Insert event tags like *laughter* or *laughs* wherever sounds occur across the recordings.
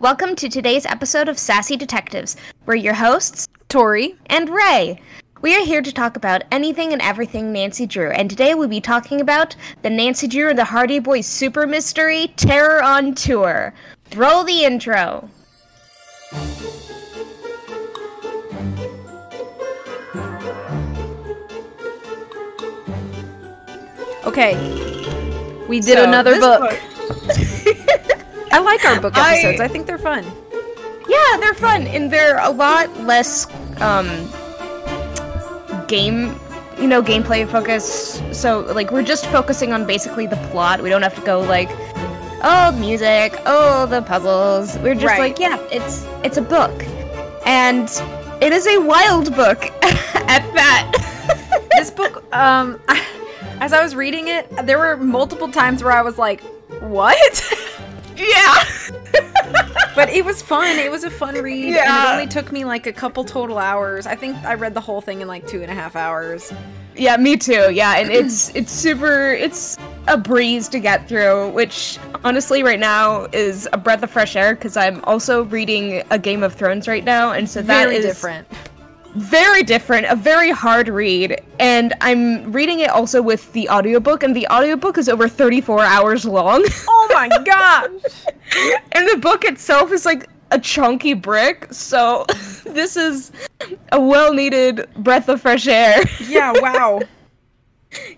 Welcome to today's episode of Sassy Detectives. We're your hosts, Tori. and Rae. We are here to talk about anything and everything Nancy Drew, and today we'll be talking about the Nancy Drew and the Hardy Boys Super Mystery Terror on Tour. Roll the intro. Okay. We did So, another this book. *laughs* I like our book episodes. I, think they're fun. Yeah, they're fun, and they're a lot less um, game, you know, gameplay focus. So, like, we're just focusing on basically the plot. We don't have to go like, oh, music, oh, the puzzles. We're just Right. like, yeah, it's it's a book, and it is a wild book *laughs* at that. *laughs* This book, um, *laughs* as I was reading it, there were multiple times where I was like, "What?" Yeah. *laughs* but it was fun. It was a fun read. And Yeah. it only took me like a couple total hours. I think I read the whole thing in like two and a half hours. Yeah, me too. Yeah, and it's it's super it's a breeze to get through, which honestly right now is a breath of fresh air because I'm also reading a Game of Thrones right now, and so that Very is different. Very different, a very hard read. And I'm reading it also with the audiobook, and the audiobook is over 34 hours long. *laughs* Oh my gosh! and the book itself is like a chunky brick, so *laughs* this is a well-needed breath of fresh air. *laughs* yeah, wow.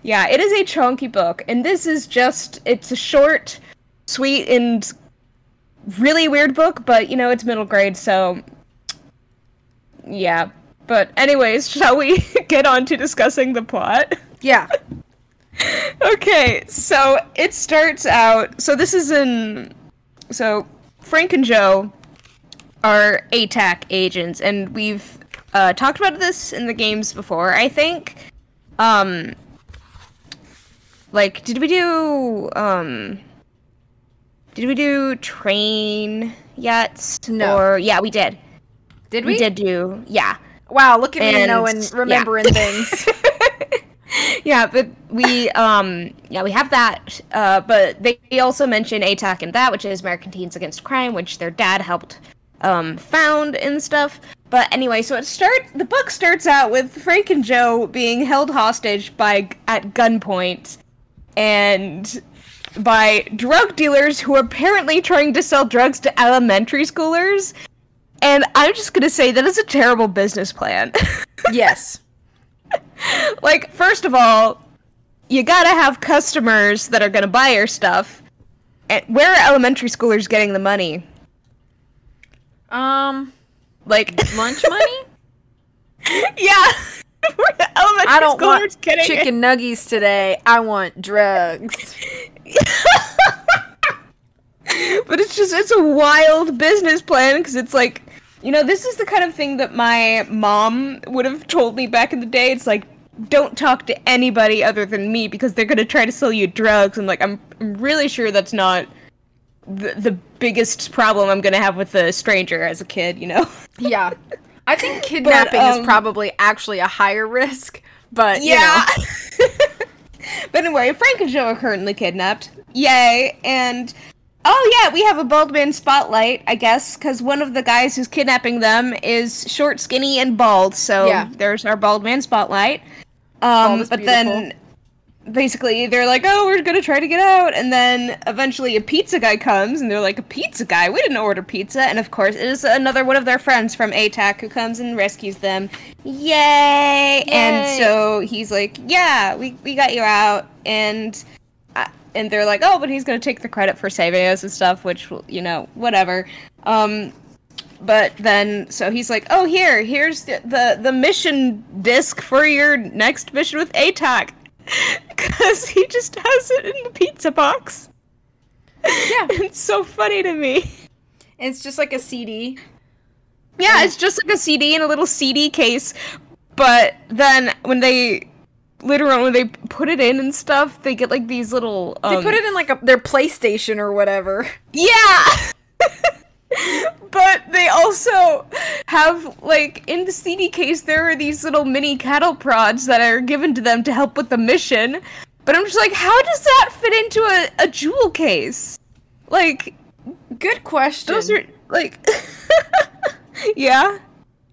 Yeah, it is a chunky book, and this is just it's a short, sweet, and really weird book, but you know, it's middle grade, so yeah. But anyways, shall we *laughs* get on to discussing the plot? Yeah. *laughs* okay, so it starts out so this is in so Frank and Joe are ATAC agents, and we've uh, talked about this in the games before, I think. Um, like, did we do um, did we do train yet? No. Or yeah, we did. Did We we? did do yeah. Wow, look at me And- knowing, yeah. remembering things. *laughs* yeah, but we um yeah we have that. Uh, but they also mention ATAC and that, which is American Teens Against Crime, which their dad helped um found and stuff. But anyway, so it start the book starts out with Frank and Joe being held hostage by at gunpoint and by drug dealers who are apparently trying to sell drugs to elementary schoolers. And I'm just gonna say that is a terrible business plan. *laughs* yes. like first of all you gotta have customers that are gonna buy your stuff and where are elementary schoolers getting the money Um, like lunch money? *laughs* yeah *laughs* where the elementary I don't schoolers want it? chicken nuggies today. I want drugs. but it's just it's a wild business plan because it's like you know this is the kind of thing that my mom would have told me back in the day it's like don't talk to anybody other than me because they're going to try to sell you drugs and like i'm, I'm really sure that's not the, the biggest problem i'm going to have with a stranger as a kid you know *laughs* Yeah. I think kidnapping um, is probably actually a higher risk, but Yeah. you know. *laughs* but anyway, Frank and Joe are currently kidnapped. Yay! And oh yeah, we have a bald man spotlight, I guess, because one of the guys who's kidnapping them is short, skinny, and bald. So Yeah. there's our bald man spotlight. Um, but then basically they're like, oh, we're gonna try to get out, and then eventually a pizza guy comes, and they're like, a pizza guy? We didn't order pizza, and of course it is another one of their friends from ATAC who comes and rescues them. Yay! And so he's like, yeah, we we got you out, and. And they're like, oh, but he's gonna take the credit for saving us and stuff, which you know, whatever. Um, but then so he's like, "Oh, here, here's the the, the mission disc for your next mission with ATAC," because *laughs* he just has it in the pizza box. Yeah. *laughs* it's so funny to me. It's just like a CD. Yeah, it's just like a CD in a little CD case, but then when they literally when they put it in and stuff, they get like these little. Um, They put it in like a, their PlayStation or whatever. Yeah. *laughs* but they also have like in the CD case there are these little mini cattle prods that are given to them to help with the mission. But I'm just like, how does that fit into a, a jewel case? Like Good question. those are Like, *laughs* yeah.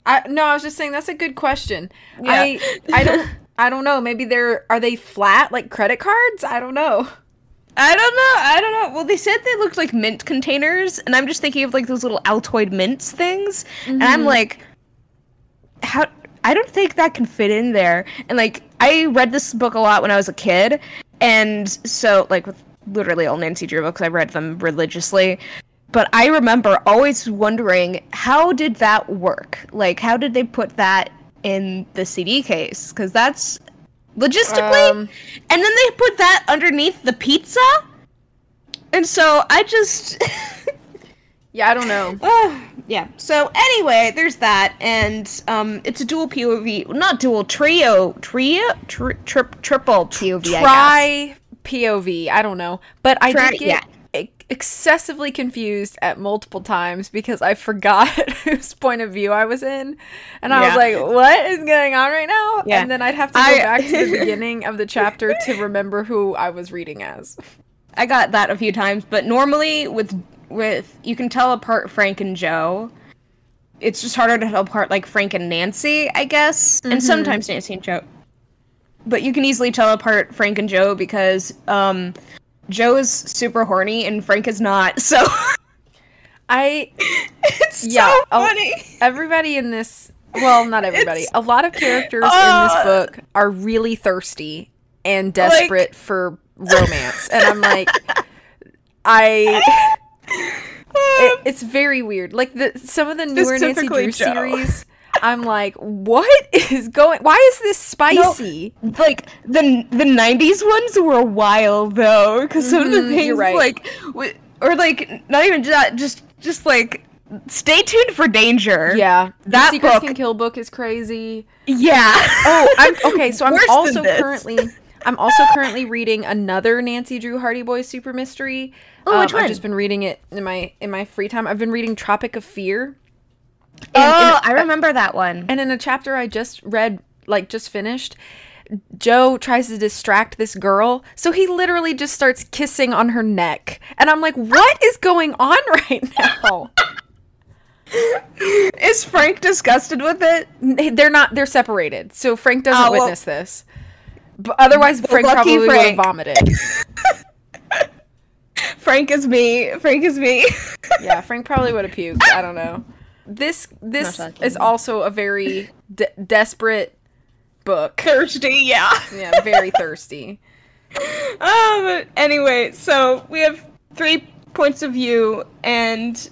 I no, I was just saying that's a good question. Yeah. I I don't *laughs* I don't know. Maybe they're are they flat like credit cards? I don't know. I don't know. I don't know. Well, they said they looked like mint containers, and I'm just thinking of like those little Altoid mints things, and I'm mm-hmm. like, how? I don't think that can fit in there. And like, I read this book a lot when I was a kid, and so like with literally all Nancy Drew books, I read them religiously. But I remember always wondering how did that work? Like, how did they put that in the CD case? Because that's logistically, Um, and then they put that underneath the pizza. And so I just, *laughs* Yeah, I don't know. *sighs* oh, yeah. So anyway, there's that, and um, it's a dual POV, not dual trio, trio, tri- trip, triple POV. I guess. Try POV. I don't know, but I Try- did get e- excessively confused at multiple times because I forgot *laughs* whose point of view I was in, and I was like, "What is going on right now?" Yeah. And then I'd have to go I- back to the *laughs* beginning of the chapter to remember who I was reading as. I got that a few times, but normally with with you can tell apart Frank and Joe. It's just harder to tell apart like Frank and Nancy, I guess, and sometimes Nancy and Joe. But you can easily tell apart Frank and Joe because um, Joe is super horny and Frank is not. So *laughs* I it's Yeah, so funny. everybody in this well not everybody It's- a lot of characters in Uh, this book are really thirsty and desperate for romance and i'm like *laughs* i *laughs* it, it's very weird like the some of the newer nancy drew Joe. series i'm like what *laughs* is going why is this spicy like the the '90s ones were wild though, because some of the Mhm, things right. like, or like not even that, just just like, stay tuned for danger. yeah That the secrets book- can kill book is crazy yeah. Oh, I'm okay. So I'm *laughs* Worse also currently I'm also currently reading another Nancy Drew Hardy Boy super mystery. Oh, which Um, I've just been reading it in my in my free time. I've been reading Tropic of Fear. And, oh, and, I remember that one. and in a chapter I just read, like just finished, Joe tries to distract this girl, so he literally just starts kissing on her neck, and I'm like, what is going on *laughs* right now? *laughs* Is Frank disgusted with it? They're not. They're separated, so Frank doesn't Oh, well- witness this. But otherwise, Frank probably would have vomited. *laughs* Frank is me. Frank is me. yeah, Frank probably would have puked. I don't know. This this is also a very de- desperate book. Thirsty, yeah. Yeah, very thirsty. *laughs* Um. but Anyway, so we have three points of view, and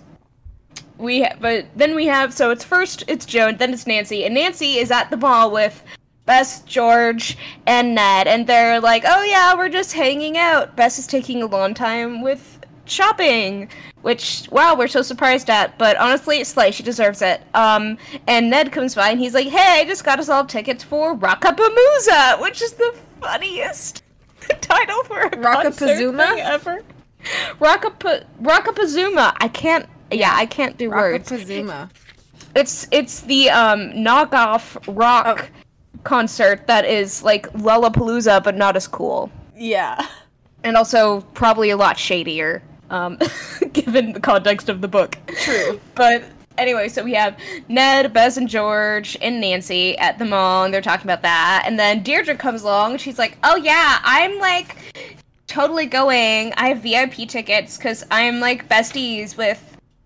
we ha- but then we have so it's first it's Joan, then it's Nancy, and Nancy is at the mall with Bess, George, and Ned, and they're like, "Oh yeah, we're just hanging out." Bess is taking a long time with shopping, which wow, we're so surprised at. But honestly, Slay, she deserves it. Um, and Ned comes by and he's like, "Hey, I just got us all tickets for Rockapalooza," which is the funniest *laughs* title for a concert Rockapazuma? ever. Rockapa Rockapazuma. I can't. Yeah, I can't do words. Rockapazuma. It's it's the um knockoff rock concert that is like Lollapalooza, but not as cool, Yeah. and also probably a lot shadier, um, *laughs* given the context of the book. True. *laughs* But anyway, so we have Ned, Bess, and George and Nancy at the mall, and they're talking about that. And then Deirdre comes along. and She's like, "Oh yeah, I'm like totally going. I have VIP tickets because I'm like besties with."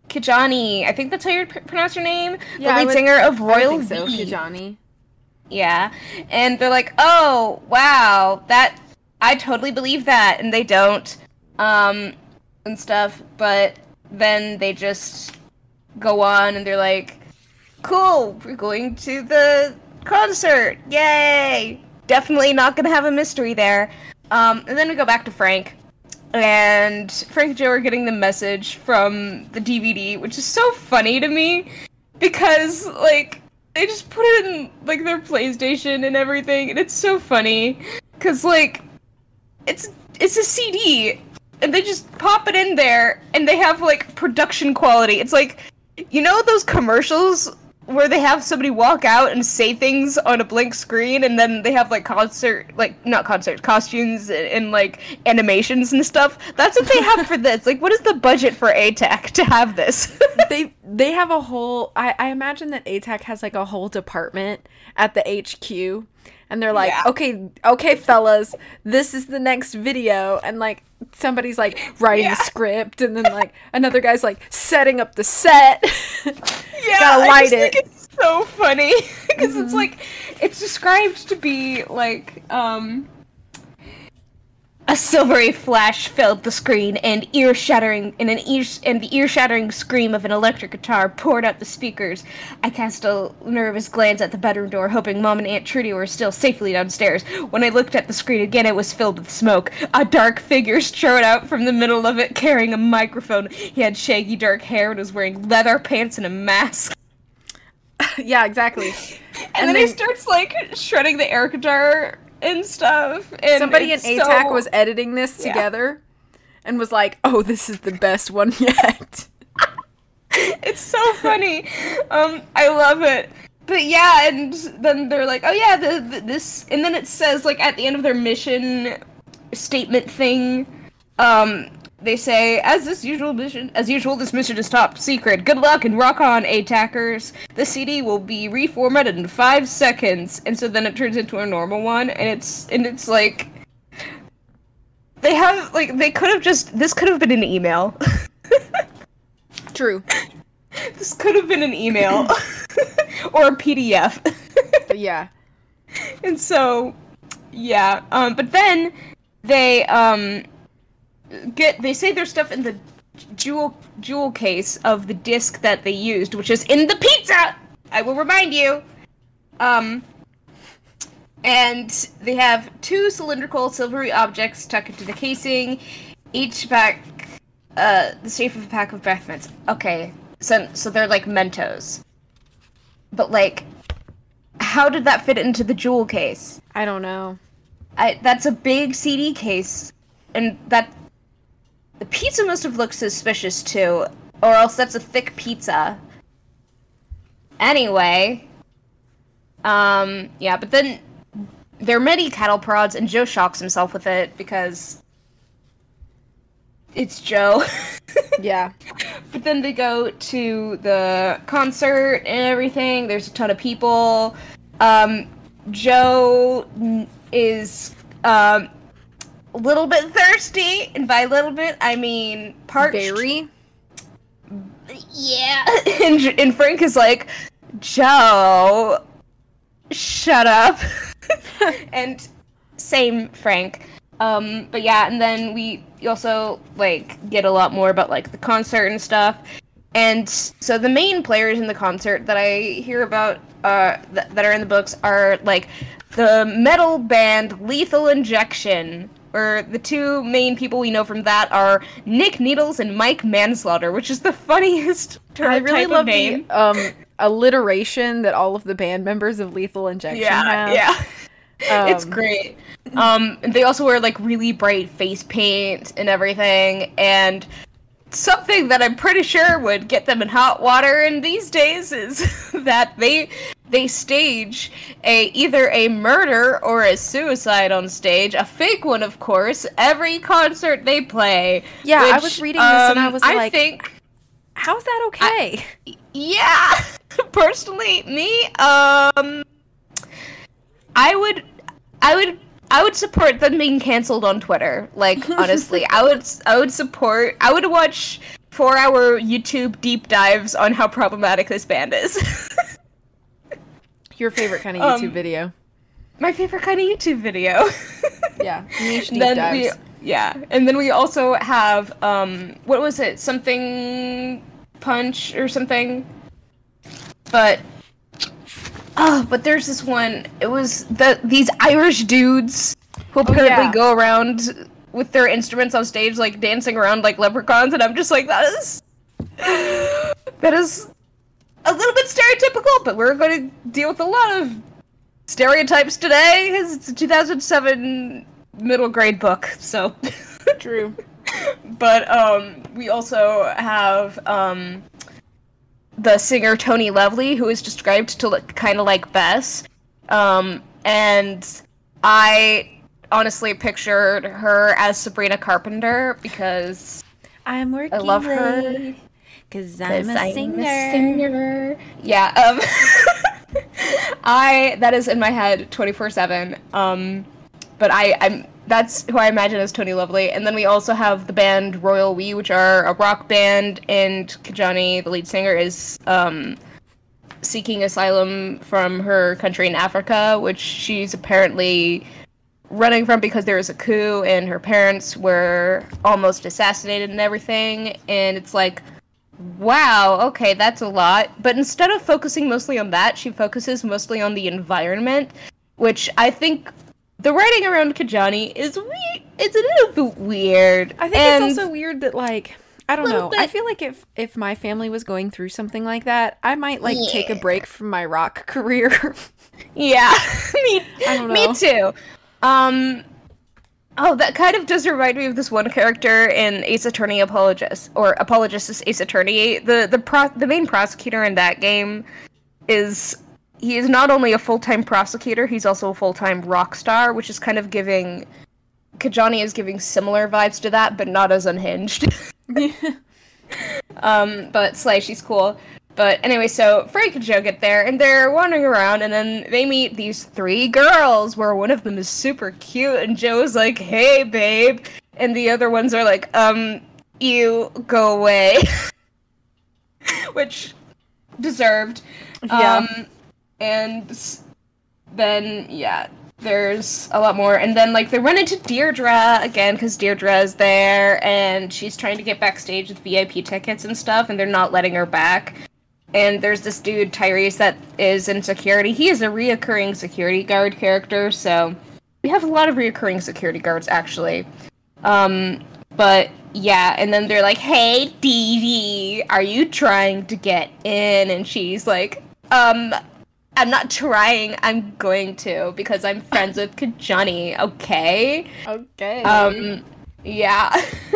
Kijani, I think that's how you pr- pronounce your name. Yeah, the lead would- singer of Royal so. Kijani. Yeah. And they're like, "Oh, wow. That I totally believe that." And they don't um and stuff, but then they just go on and they're like, "Cool. We're going to the concert. Yay." Definitely not going to have a mystery there. Um and then we go back to Frank. And Frank and Joe are getting the message from the DVD, which is so funny to me because like they just put it in like their PlayStation and everything, and it's so funny because like it's it's a CD, and they just pop it in there, and they have like production quality. It's like you know those commercials where they have somebody walk out and say things on a blank screen and then they have like concert like not concert costumes and, and like animations and stuff? That's what they have for this. Like what is the budget for atac to have this? *laughs* They they have a whole I, I imagine that atac has like a whole department at the hq and they're like Yeah. okay okay fellas this is the next video and like somebody's like writing Yeah. a script and then like another guy's like setting up the set *laughs* yeah Gotta I light it. it's so funny *laughs* because it's like it's described to be like um a silvery flash filled the screen, and ear shattering, and an ear and the ear shattering scream of an electric guitar poured out the speakers. I cast a nervous glance at the bedroom door, hoping Mom and Aunt Trudy were still safely downstairs. When I looked at the screen again, it was filled with smoke. A dark figure strode out from the middle of it, carrying a microphone. He had shaggy dark hair and was wearing leather pants and a mask. *laughs* yeah exactly *laughs* And, And then he starts like shredding the air guitar and stuff. And somebody in atac so- was editing this Yeah. together and was like oh this is the best one *laughs* yet *laughs* it's so funny. Um, I love it. But yeah, and then they're like, oh yeah, the, the this, and then it says like at the end of their mission statement thing, um, they say, as this usual mission, as usual, this mission is top secret. Good luck and rock on, attackers. The CD will be reformatted in five seconds, and so then it turns into a normal one, and it's and it's like. They have like they could have just this could have been an email. *laughs* true This could have been an email *laughs* or a PDF. yeah and so, yeah. Um, but then they um get they say their stuff in the jewel jewel case of the disc that they used, which is in the pizza. I will remind you. Um. And they have two cylindrical silvery objects tucked into the casing, each back uh the shape of a pack of breath mints. Okay, so so they're like Mentos. But like how did that fit into the jewel case? i don't know I that's a big CD case, and that the pizza must have looked suspicious too, or else that's a thick pizza. Anyway, um, yeah, but then there are many cattle prods, and Joe shocks himself with it because it's Joe. *laughs* yeah But then they go to the concert and everything. There's a ton of people. Um, Joe is um, a little bit thirsty, and by a little bit, I mean parched. very Yeah. *laughs* and, and Frank is like, Joe, shut up. *laughs* and same Frank. Um, but yeah, and then we also like get a lot more about like the concert and stuff. And so the main players in the concert that I hear about uh, th- that are in the books are like the metal band Lethal Injection. Or the two main people we know from that are Nick Needles and Mike Manslaughter, which is the funniest ter- *laughs* I really love the um alliteration that all of the band members of Lethal Injection yeah, have. yeah. *laughs* it's Um, great. Um, they also wear like really bright face paint and everything, and something that I'm pretty sure would get them in hot water in these days is *laughs* that they they stage a either a murder or a suicide on stage, a fake one, of course, every concert they play. Yeah, I was reading this and I um, was I like- think How's that okay? yeah *laughs* personally me um i would i would i would support them being canceled on twitter like *laughs* honestly i would i would support i would watch four hour youtube deep dives on how problematic this band is *laughs* Your favorite kind of Um, YouTube video. my favorite kind of youtube video *laughs* Yeah, niche deep then dives. we yeah and then we also have um what was it something punch or something but oh but there's this one it was the these irish dudes who apparently Oh, yeah. go around with their instruments on stage like dancing around like leprechauns and i'm just like that is *laughs* that is a little bit stereotypical but we're going to deal with a lot of stereotypes today it's a 2007 middle grade book so *laughs* True. but um we also have um the singer Tony Lovely, who is described to look kind of like Bess. Um, and I honestly pictured her as Sabrina Carpenter because I'm working I love her. late, Cause I'm, 'cause a, I'm singer. singer. Yeah. Um, *laughs* I that is in my head twenty four seven. Um, but I I'm that's who I imagine as Tony Lovely. And then we also have the band Royal We, which are a rock band, and Kijani, the lead singer, is um seeking asylum from her country in Africa, which she's apparently running from because there was a coup and her parents were almost assassinated and everything. And it's like, wow, okay, that's a lot. But instead of focusing mostly on that, she focuses mostly on the environment, which I think the writing around Kijani is we- it's a little bit weird. I think And- it's also weird that like I don't know. I feel like if if my family was going through something like that, I might like take a break from my rock *laughs* career. Yeah, *laughs* me, I don't me too. Um, oh, that kind of does remind me of this one character in Ace Attorney Apollo Justice or Apollo Justice is Ace Attorney. The the pro the main prosecutor in that game is he is not only a full time prosecutor, he's also a full time rock star, which is kind of giving Kijani is giving similar vibes to that, but not as unhinged. *laughs* *laughs* Um, but Slay, she's cool. But anyway, so Frank and Joe get there and they're wandering around and then they meet these three girls where one of them is super cute and Joe's like, hey babe. And the other ones are like, um, you go away. *laughs* Which deserved. Yeah. Um, and then, yeah, there's a lot more. And then, like, they run into Deirdre again because Deirdre is there and she's trying to get backstage with VIP tickets and stuff, and they're not letting her back. And there's this dude, Tyrese, that is in security. He is a reoccurring security guard character, so we have a lot of reoccurring security guards, actually. Um, but yeah, and then they're like, "Hey, Dee Dee, are you trying to get in?" And she's like, "Um, I'm not trying. I'm going to because I'm friends with Kijani. Okay. okay. Um, yeah. *laughs*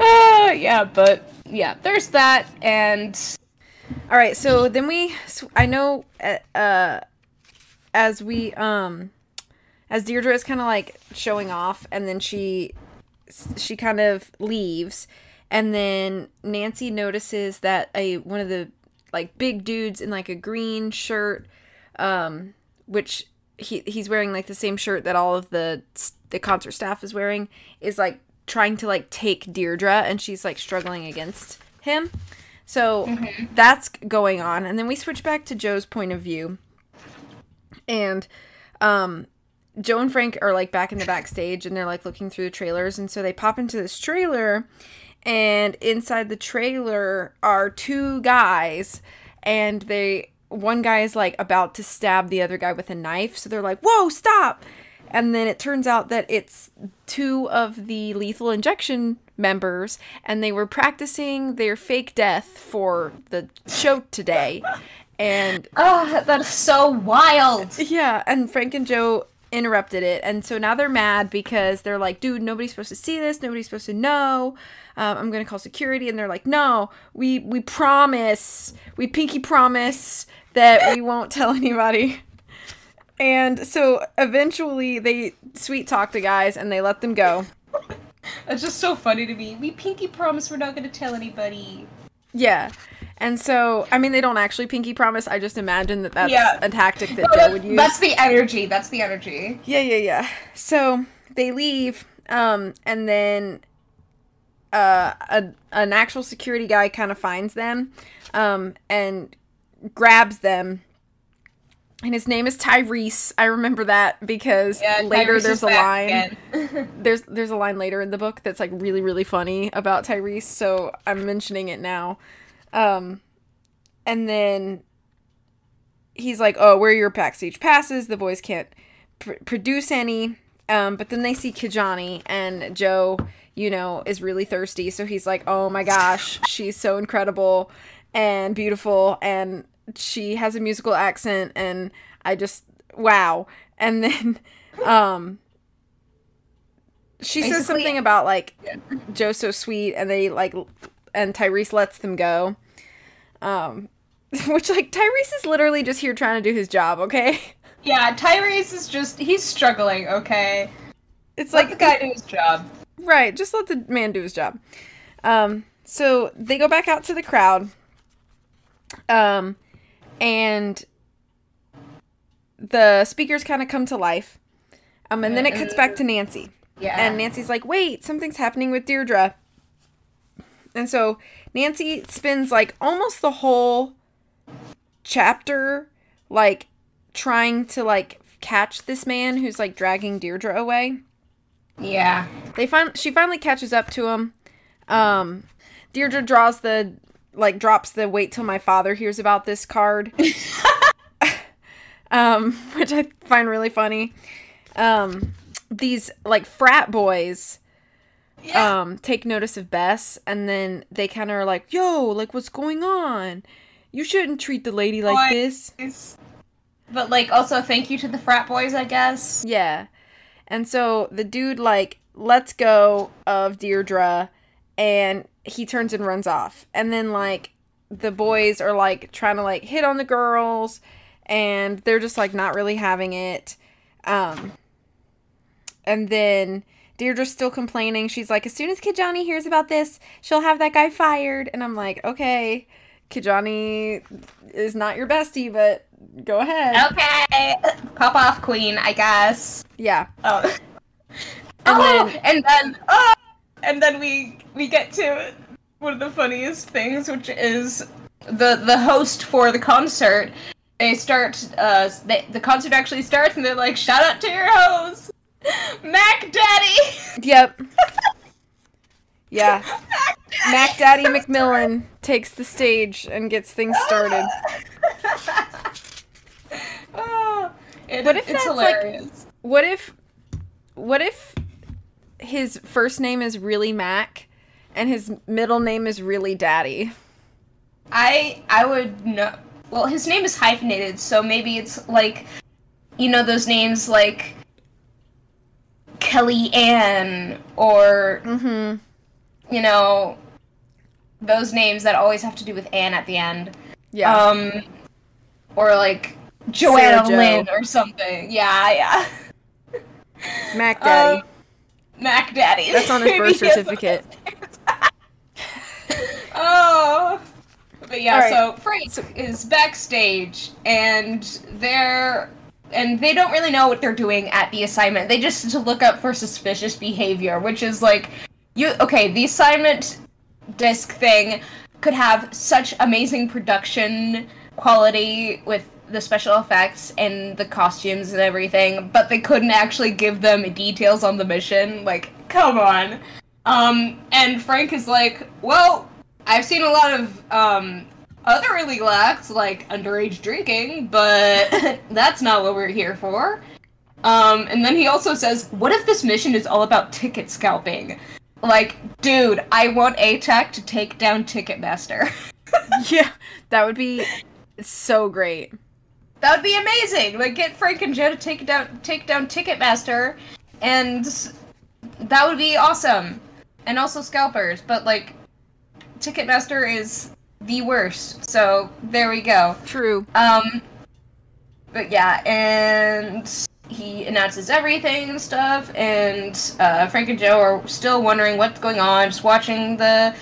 uh, yeah, but yeah, there's that, and All right, so then we I know uh, uh as we um as Deirdre is kind of like showing off and then she she kind of leaves and then Nancy notices that a one of the like big dudes in like a green shirt um which he he's wearing like the same shirt that all of the the concert staff is wearing is like trying to like take Deirdre and she's like struggling against him. So that's going on. And then we switch back to Joe's point of view. And um Joe and Frank are like back in the backstage and they're like looking through the trailers. And so they pop into this trailer and inside the trailer are two guys and they one guy is like about to stab the other guy with a knife. So they're like whoa stop. And then it turns out that it's two of the lethal injection members and they were practicing their fake death for the show today and oh, *laughs* that is so wild. yeah, and Frank and Joe interrupted it, and so now they're mad because they're like, "Dude, nobody's supposed to see this. Nobody's supposed to know. Um, I'm gonna call security." And they're like, "No, we we promise, we pinky promise that we won't tell anybody." And so eventually they sweet talk the guys and they let them go. That's just so funny to me. We pinky promise we're not going to tell anybody. Yeah. And so, I mean, they don't actually pinky promise. I just imagine that that's Yeah. a tactic that Joe would use. that's the energy. That's the energy. Yeah, yeah, yeah. So they leave, um, and then uh, a, an actual security guy kind of finds them, um, and grabs them. And his name is Tyrese. I remember that because later Tyrese there's a line. *laughs* There's there's a line later in the book that's like really really funny about Tyrese. So I'm mentioning it now. Um, and then he's like, "Oh, where are your backstage passes? The boys can't pr- produce any." Um, but then they see Kijani and Joe, you know, is really thirsty. So he's like, "Oh my gosh, she's so incredible and beautiful, and she has a musical accent, and I just wow." And then, *laughs* um, she says something about like Joe's so sweet, and they like, and Tyrese lets them go. Um, *laughs* which like Tyrese is literally just here trying to do his job. Okay, Yeah, Tyrese is just he's struggling, okay? it's Let like the guy do his job. Right, just let the man do his job. Um, so they go back out to the crowd. Um, and the speakers kind of come to life. Um, and then it cuts back to Nancy. Yeah. And Nancy's like, wait, something's happening with Deirdre. And so Nancy spends like almost the whole chapter like trying to like catch this man who's like dragging Deirdre away yeah. they find she finally catches up to him. Um, Deirdre draws the like drops the wait till my father hears about this card, *laughs* um, which I find really funny. Um, these like frat boys Yeah. um take notice of Bess, and then they kind of are like, "Yo, like what's going on? You shouldn't treat the lady like this." but like also thank you to the frat boys, I guess. Yeah. And so the dude like lets go of Deirdre and he turns and runs off. And then like the boys are like trying to like hit on the girls and they're just like not really having it. Um and then Deirdre's still complaining. She's like, as soon as Kijani hears about this, she'll have that guy fired. And I'm like, okay, Kijani is not your bestie, but go ahead. Okay. Pop off queen, I guess. Yeah. Oh. And *laughs* oh, then- and then oh, and then we we get to one of the funniest things, which is the the host for the concert. They start uh they, the concert actually starts and they're like shout out to your host Mac Daddy. *laughs* Yep. Yeah. *laughs* Mac Daddy McMillan takes the stage and gets things started. *laughs* oh, it, What if it's that's, like- What if what if his first name is really Mac and his middle name is really Daddy? I I would know. Well, his name is hyphenated, so maybe it's like, you know, those names like Kelly Ann or mm-hmm. you know, those names that always have to do with Ann at the end. Yeah. Um, or like Joanna Jo. Lynn or something. Yeah, yeah. Mac Daddy. Um, Mac Daddy. That's on his *laughs* birth certificate. *laughs* oh. But yeah, right. so Frank is backstage and they're and they don't really know what they're doing at the assignment. They just to look up for suspicious behavior, which is like you okay, the assignment disc thing could have such amazing production quality with the special effects and the costumes and everything, but they couldn't actually give them details on the mission. Like, come on. Um, and Frank is like, well, I've seen a lot of um, other illegal acts like underage drinking, but *laughs* that's not what we're here for. Um, and then he also says, what if this mission is all about ticket scalping? Like, dude, I want ATAC to take down Ticketmaster. *laughs* yeah. That would be so great. That would be amazing. Like, get Frank and Joe to take down take down Ticketmaster, and that would be awesome. And also scalpers, but like, Ticketmaster is the worst. So there we go. True. Um, but yeah, and he announces everything and stuff, and uh, Frank and Joe are still wondering what's going on, just watching the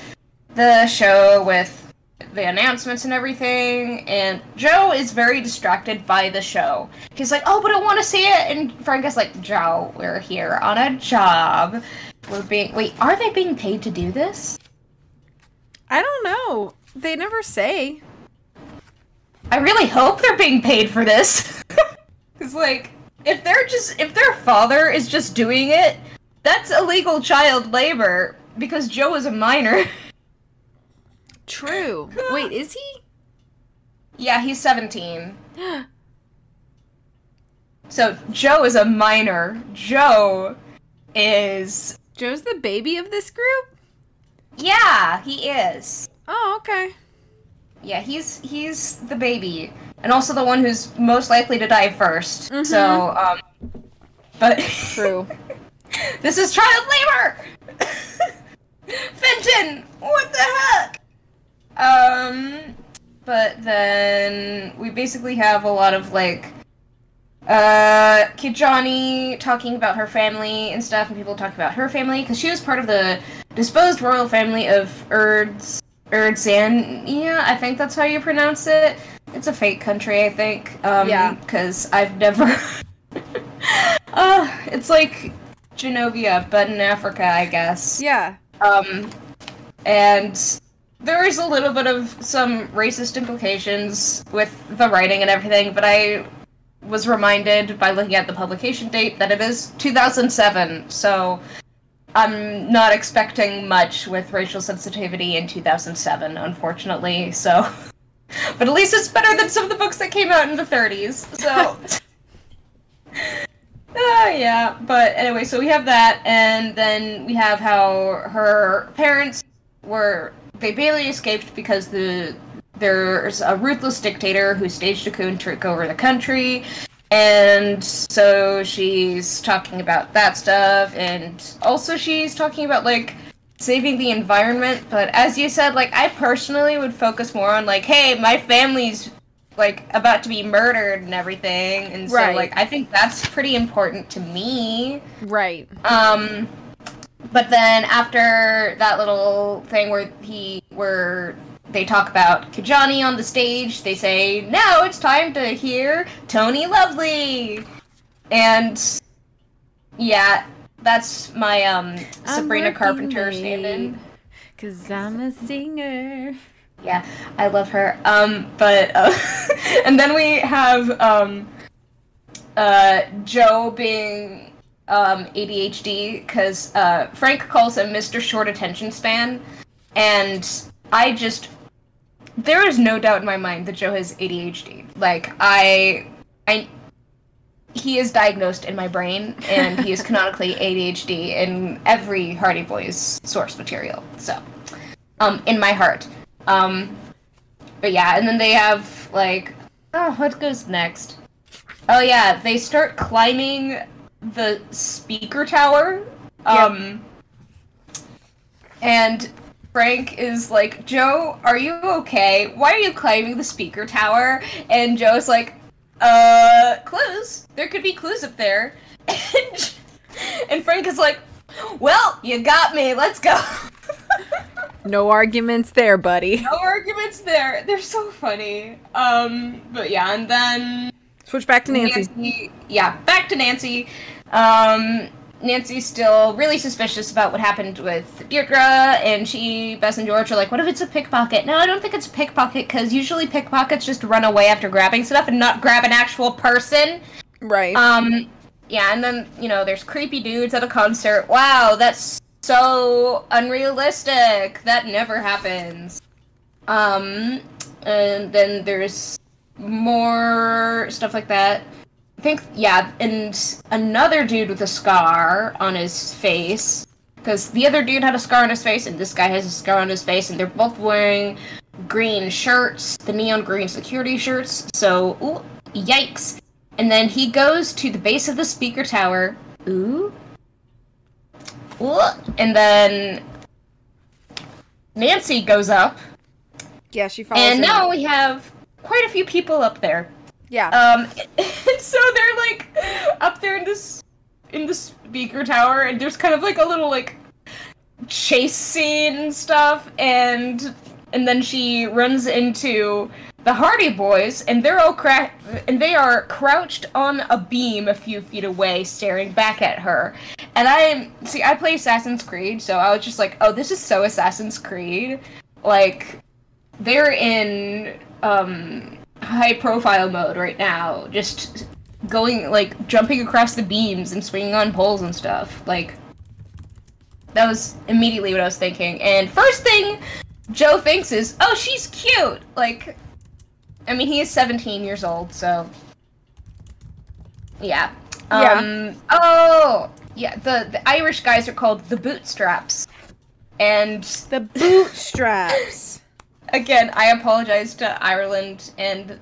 the show with the announcements and everything. And Joe is very distracted by the show. He's like, "Oh, but I want to see it," and Frank is like, "Joe, we're here on a job. We're being wait, are they being paid to do this?" I don't know. They never say. I really hope they're being paid for this. *laughs* Cause like, if they're just if their father is just doing it, that's illegal child labor because Joe is a minor. *laughs* True. Wait, is he? yeah, he's 17. So Joe is a minor. Joe is Joe's the baby of this group? yeah, he is. Oh, okay. Yeah, he's he's the baby, and also the one who's most likely to die 1st Mhm. So, um, but True. *laughs* This is child labor! *laughs* Fenton! What the heck? Um, but then we basically have a lot of like uh Kijani talking about her family and stuff and people talking about her family because she was part of the disposed royal family of Urds Urdzania, I think that's how you pronounce it. It's a fake country, I think. Um, Yeah. Because I've never. *laughs* uh, it's like Genovia, but in Africa, I guess. Yeah. Um, and there is a little bit of some racist implications with the writing and everything, but I was reminded by looking at the publication date that it is 2007, so I'm not expecting much with racial sensitivity in 2007, unfortunately, so. *laughs* But at least it's better than some of the books that came out in the 30s, so. *laughs* Ah, yeah. But anyway, so we have that, and then we have how her parents were they barely escaped because the there's a ruthless dictator who staged a coup and took over the country. And so she's talking about that stuff, and also she's talking about like saving the environment. But as you said, like I personally would focus more on like, hey, my family's like about to be murdered and everything, and so Right. like I think that's pretty important to me. Right. Um, but then after that little thing where he where they talk about Kijani on the stage, they say, "Now it's time to hear Tony Lovely," and yeah, that's my um Sabrina Carpenter stand-in. Cause I'm a singer. Yeah, I love her. Um, but uh, *laughs* and then we have um, uh, Joe being um, ADHD because uh, Frank calls him Mr. Short Attention Span, and I just there is no doubt in my mind that Joe has ADHD. Like I, I. He is diagnosed in my brain, and he is *laughs* canonically ADHD in every Hardy Boys source material. So, um, in my heart. Um, but yeah, and then they have like, oh, what goes next? Oh yeah, they start climbing the speaker tower. Um, and Frank is like, Joe, are you okay? Why are you climbing the speaker tower? And Joe's like, uh, clues. There could be clues up there. *laughs* And, and Frank is like, well, you got me. Let's go. *laughs* No arguments there, buddy. no arguments there. They're so funny. Um, but yeah, and then Switch back to Nancy. Nancy- yeah, back to Nancy. Um, Nancy's still really suspicious about what happened with Deirdre, and she, Bess, and George are like, "What if it's a pickpocket?" No, I don't think it's a pickpocket because usually pickpockets just run away after grabbing stuff and not grab an actual person. Right. Um, yeah, and then you know, there's creepy dudes at a concert. Wow, that's so unrealistic. That never happens. Um, and then there's more stuff like that. I think, yeah, and another dude with a scar on his face. Because the other dude had a scar on his face, and this guy has a scar on his face, and they're both wearing green shirts, the neon green security shirts. So, ooh, yikes. And then he goes to the base of the speaker tower. Ooh. Ooh. And then Nancy goes up. yeah, she follows And now we have quite a few people up there. Yeah. Um, *laughs* and so they're like up there in this in the speaker tower, and there's kind of like a little like chase scene and stuff, and and then she runs into the Hardy Boys, and they're all cra- and they are crouched on a beam a few feet away, staring back at her. And I see, I play Assassin's Creed, so I was just like, oh, this is so Assassin's Creed, like they're in um high profile mode right now just going like jumping across the beams and swinging on poles and stuff like that was immediately what i was thinking and first thing joe thinks is oh she's cute like i mean he is 17 years old so yeah Yeah. um oh yeah the the irish guys are called the bootstraps and the bootstraps. *laughs* again, I apologize to Ireland and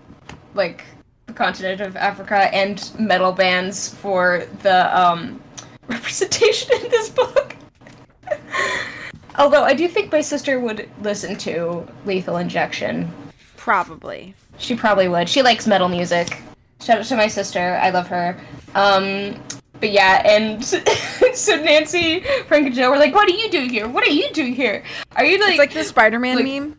like the continent of Africa and metal bands for the um *laughs* representation in this book. *laughs* Although I do think my sister would listen to Lethal Injection. Probably. She probably would. She likes metal music. Shout out to my sister. I love her. Um, but yeah, and *laughs* so Nancy, Frank, and Joe were like, "What are you doing here? What are you doing here? Are you like It's like the Spider-Man like- meme.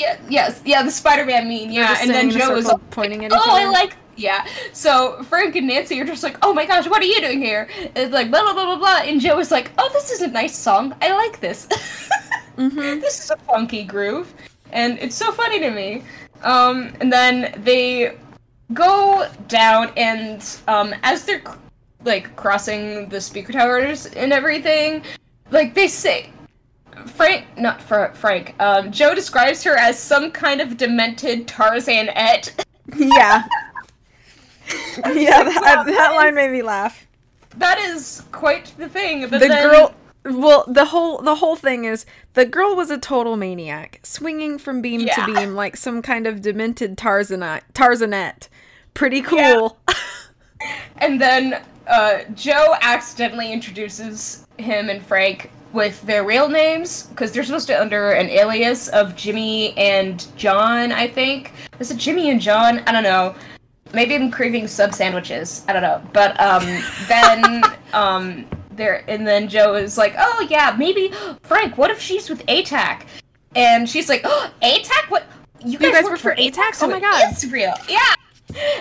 Yeah, yes, yeah, the Spider-Man meme, yeah." And then standing in a Joe was like, pointing at each "Oh, I other. like." Yeah, so Frank and Nancy are just like, "Oh my gosh, what are you doing here?" It's like blah blah blah blah blah, and Joe was like, "Oh, this is a nice song. I like this. *laughs* Mhm. this is a funky groove, and it's so funny to me." Um, and then they go down, and um, as they're like crossing the speaker towers and everything, like they say, Frank, not Fra- Frank. Um, Joe describes her as some kind of demented Tarzanette. *laughs* Yeah. *laughs* yeah, that, that line made me laugh. that is quite the thing. But the then, girl well the whole the whole thing is the girl was a total maniac swinging from beam Yeah. to beam like some kind of demented tarzanite tarzanette pretty cool *laughs* and then uh, Joe accidentally introduces him and Frank with their real names because they're supposed to under an alias of Jimmy and John. I think is it Jimmy and John? I don't know. Maybe I'm craving sub sandwiches. I don't know. But um, *laughs* then um, there and then Joe is like, oh yeah, maybe Frank. What if she's with ATAC? And she's like, oh, ATAC? What? You guys, guys work work for ATAC? So Oh my God. it's real. Yeah.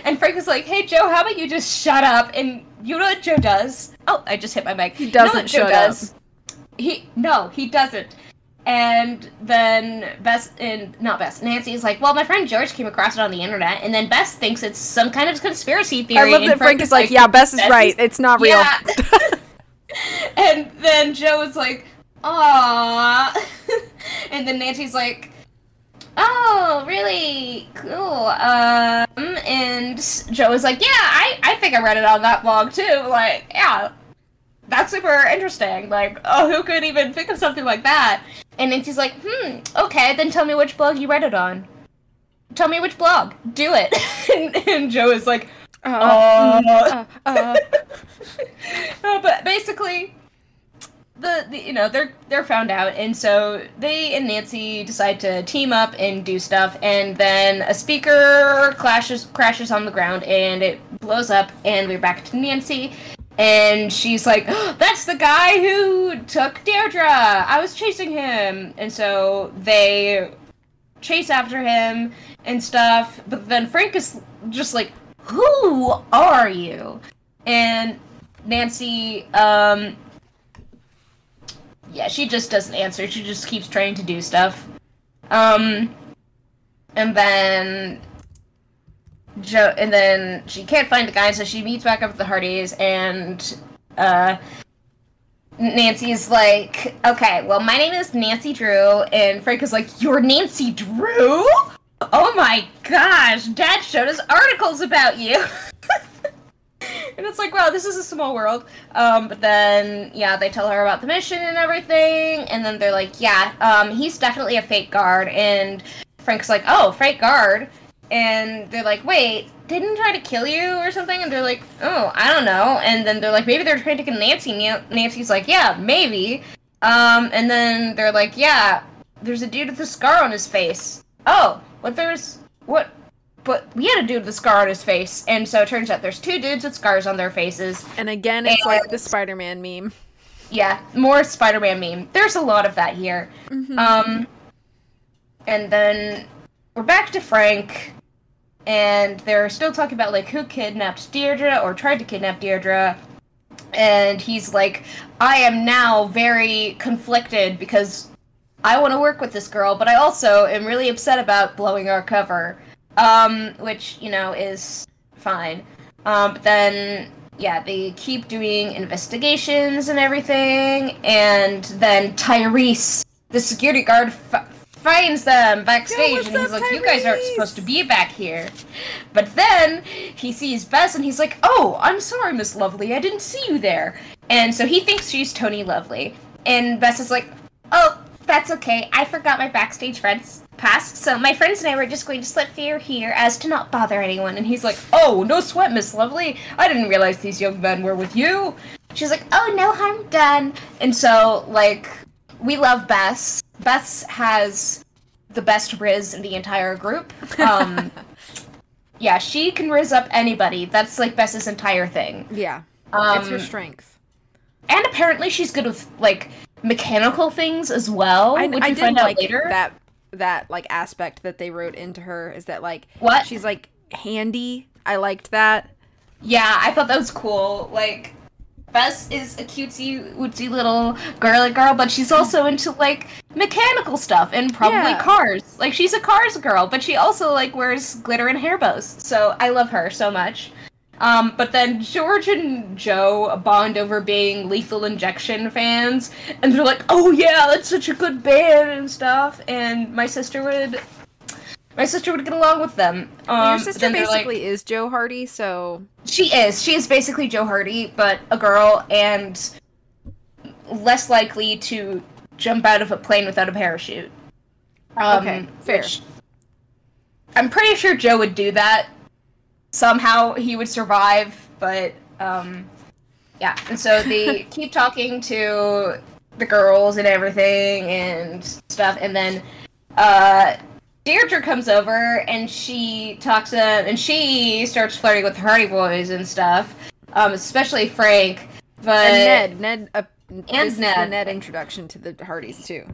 And Frank is like, hey Joe, how about you just shut up? And you know what Joe does? Oh, I just hit my mic. He You know doesn't Joe shut does? He no, he doesn't. And then Bess and not Bess, Nancy is like, well, my friend George came across it on the internet, and then Bess thinks it's some kind of conspiracy theory. i love and that frank is like yeah bess is "Bess right it's not real Yeah. *laughs* and then Joe is like, "Aw," *laughs* and then Nancy's like, "Oh, really cool." Um, and Joe is like, "Yeah, I I think I read it on that blog too. Like, yeah." That's super interesting. Like, oh, who could even think of something like that? And Nancy's like, hmm, okay, then tell me which blog you read it on. Tell me which blog. Do it. *laughs* and, and Joe is like, uh, uh, uh, uh, no, *laughs* but basically, the, the you know they're they're found out, and so they and Nancy decide to team up and do stuff, and then a speaker clashes crashes on the ground, and it blows up, and we're back to Nancy. And she's like, "That's the guy who took Deirdre. I was chasing him." And so they chase after him and stuff. But then Frank is just like, "Who are you?" And Nancy, um, yeah, she just doesn't answer. She just keeps trying to do stuff. Um, and then Joe, and then she can't find the guy, so she meets back up with the Hardys, and uh, Nancy's like, "Okay, well, my name is Nancy Drew," and Frank is like, "You're Nancy Drew? Oh my gosh, Dad showed us articles about you." *laughs* And it's like, wow, this is a small world. Um, but then, yeah, they tell her about the mission and everything, and then they're like, yeah, um, he's definitely a fake guard. And Frank's like, oh, fake guard. And they're like, wait, didn't try to kill you or something? And they're like, oh, I don't know. And then they're like, maybe they're trying to kill Nancy. Nancy's like, yeah, maybe. Um, and then they're like, yeah, there's a dude with a scar on his face. Oh, what there's what? But we had a dude with a scar on his face, and so it turns out there's two dudes with scars on their faces. and again it's like the spider-man meme Yeah, more Spider-Man meme. There's a lot of that here. Um, and then we're back to Frank, and they're still talking about like who kidnapped Deirdre or tried to kidnap Deirdre. And he's like, I am now very conflicted because I want to work with this girl, but I also am really upset about blowing our cover. Um, which, you know, is fine. Um, but then, yeah, they keep doing investigations and everything, and then Tyrese, the security guard, f- finds them backstage, and he's up, like, "You guys aren't supposed to be back here." But then he sees Bess, and he's like, "Oh, I'm sorry, Miss Lovely, I didn't see you there." And so he thinks she's Tony Lovely, and Bess is like, "Oh, that's okay. I forgot my backstage friends pass, so my friends and I were just going to slip through here as to not bother anyone." And he's like, "Oh, no sweat, Miss Lovely. I didn't realize these young men were with you." She's like, "Oh, no harm done." And so, like, we love Bess. Bess has the best Riz in the entire group. Um, *laughs* yeah, she can Riz up anybody. That's like Bess's entire thing. Yeah. Um, it's her strength. and apparently she's good with like mechanical things as well, I, which I did find out like later. that that like aspect that they wrote into her is that like What? she's like handy. I liked that. Yeah, I thought that was cool. Like, Bess is a cutesy, wootsy little girly girl, but she's also into like mechanical stuff and probably Yeah. cars. Like, she's a cars girl, but she also like wears glitter and hair bows. So I love her so much. Um, but then George and Joe bond over being Lethal Injection fans, and they're like, "Oh yeah, that's such a good band and stuff." And my sister would, my sister would get along with them. Um, Well, your sister they're like- basically is Joe Hardy, so she is. She is basically Joe Hardy, but a girl and less likely to jump out of a plane without a parachute. Um, Okay, fair. I'm pretty sure Joe would do that. Somehow he would survive, but um, yeah. And so they *laughs* keep talking to the girls and everything and stuff, and then uh, Deirdre comes over and she talks to them, and she starts flirting with the Hardy Boys and stuff, um, especially Frank. But and Ned, Ned, uh, this is the Ned. Ned introduction to the Hardys too.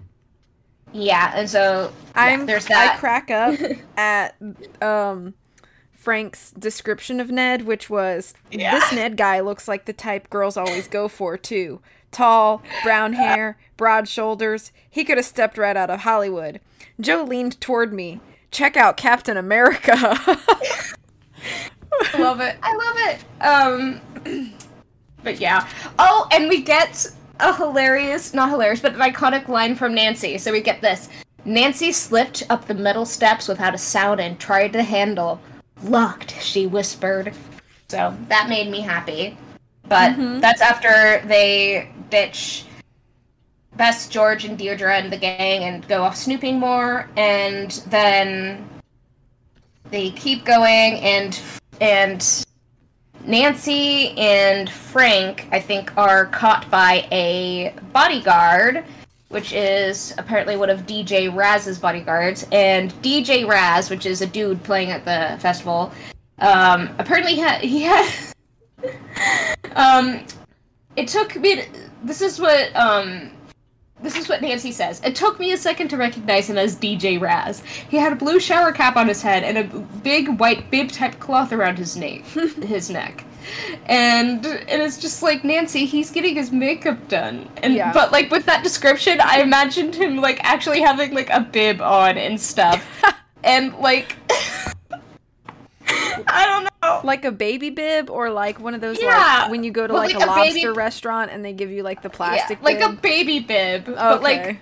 yeah, and so yeah, I'm there's that. I crack up *laughs* at um Frank's description of Ned, which was Yeah. this Ned guy looks like the type girls always go for too. Tall, brown hair, broad shoulders. He could have stepped right out of Hollywood. Joe leaned toward me. Check out Captain America. *laughs* I love it. I love it. Um, *clears throat* but yeah. Oh, and we get a hilarious, not hilarious, but an iconic line from Nancy. So we get this. Nancy slipped up the metal steps without a sound and tried the handle. Locked, she whispered. So that made me happy. But that's after they ditch Bess, George, and Deirdre and the gang and go off snooping more, and then they keep going and and Nancy and Frank, I think, are caught by a bodyguard, which is apparently one of DJ Raz's bodyguards. And DJ Raz, which is a dude playing at the festival, um, apparently ha- he had. *laughs* um, it took me. This is what um, this is what Nancy says. It took me a second to recognize him as DJ Raz. He had a blue shower cap on his head and a big white bib type cloth around his neck, *laughs* his neck. And and it's just like Nancy, he's getting his makeup done. And Yeah. but like with that description, I imagined him like actually having like a bib on and stuff. *laughs* and like *laughs* I don't know. Like a baby bib or like one of those Yeah. like when you go to like, like a a baby- lobster restaurant and they give you like the Yeah, plastic like a baby bib, but like Okay.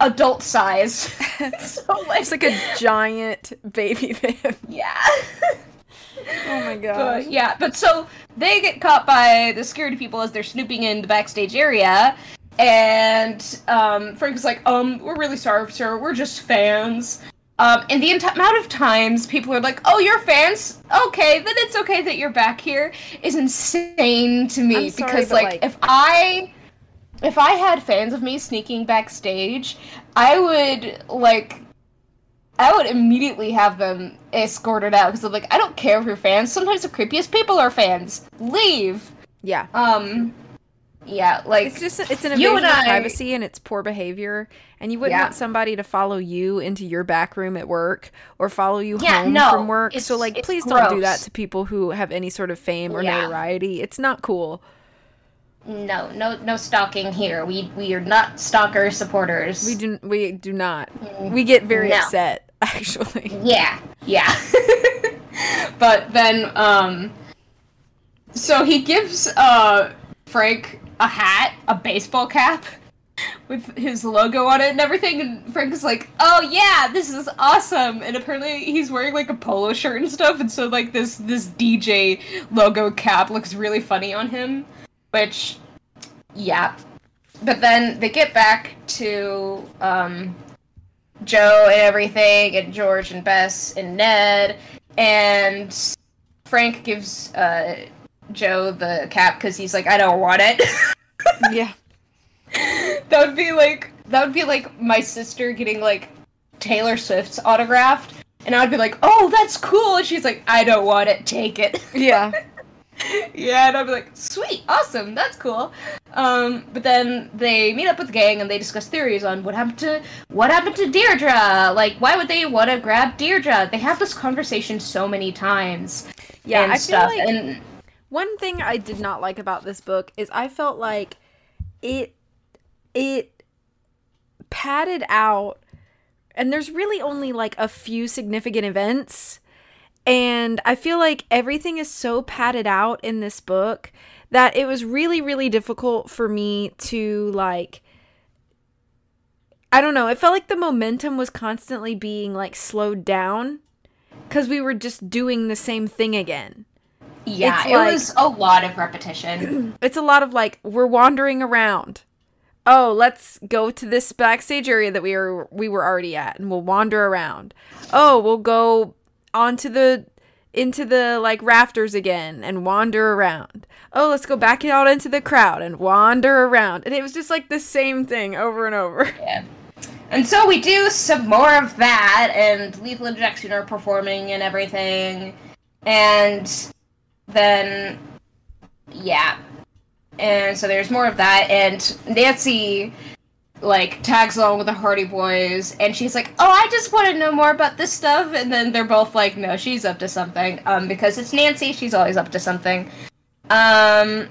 adult size. *laughs* *laughs* so like, It's like a giant baby *laughs* bib. yeah. Oh my gosh. yeah, but so they get caught by the security people as they're snooping in the backstage area, and um, Frank's like, um, we're really sorry, sir. We're just fans. Um, and the amount of times people are like, "Oh, you're fans? Okay, then it's okay that you're back here," is insane to me sorry, because, like, like- if I if I had fans of me sneaking backstage, I would like I would immediately have them escorted out because I'm like, I don't care if you're fans. Sometimes the creepiest people are fans. Leave. Yeah. Um, yeah, like It's just it's an invasion of privacy and it's poor behavior. And you wouldn't Yeah. want somebody to follow you into your back room at work or follow you Yeah, home no, from work. So like please don't do that to people who have any sort of fame or Yeah. notoriety. It's not cool. no, no, no stalking here. We we are not stalker supporters. We do we do not. We get very No. upset *laughs* actually. Yeah, yeah. *laughs* but then, um, so he gives uh Frank a hat, a baseball cap with his logo on it and everything, and Frank is like, "Oh yeah, this is awesome!" And apparently he's wearing like a polo shirt and stuff, and so like this this DJ logo cap looks really funny on him, which, yeah. But then they get back to um Joe and everything, and George and Bess and Ned, and Frank gives uh, Joe the cap because he's like, I don't want it. *laughs* yeah. that would be like that would be like my sister getting like Taylor Swift's autographed, and I'd be like, "Oh, that's cool," and she's like, "I don't want it. Take it." *laughs* Yeah. yeah, and I'd be like, "Sweet, awesome, that's cool." Um, but then they meet up with the gang and they discuss theories on what happened to what happened to Deirdre. Like, why would they want to grab Deirdre? They have this conversation so many times. Yeah, and I feel stuff. like- and One thing I did not like about this book is I felt like it it padded out and there's really only like a few significant events and I feel like everything is so padded out in this book that it was really really difficult for me to like I don't know, it felt like the momentum was constantly being like slowed down cuz we were just doing the same thing again. Yeah, it's it like- was a lot of repetition. *clears throat* it's a lot of like we're wandering around. Oh, let's go to this backstage area that we were we were already at and we'll wander around. Oh, we'll go onto the into the like rafters again and wander around. Oh, let's go back out into the crowd and wander around. And it was just like the same thing over and over. *laughs* yeah. And so we do some more of that, and Lethal Injection are performing and everything, and then yeah, and so there's more of that, and Nancy like tags along with the Hardy Boys, and she's like, "Oh, I just want to know more about this stuff," and then they're both like, "No, she's up to something," um, because it's Nancy, she's always up to something, um,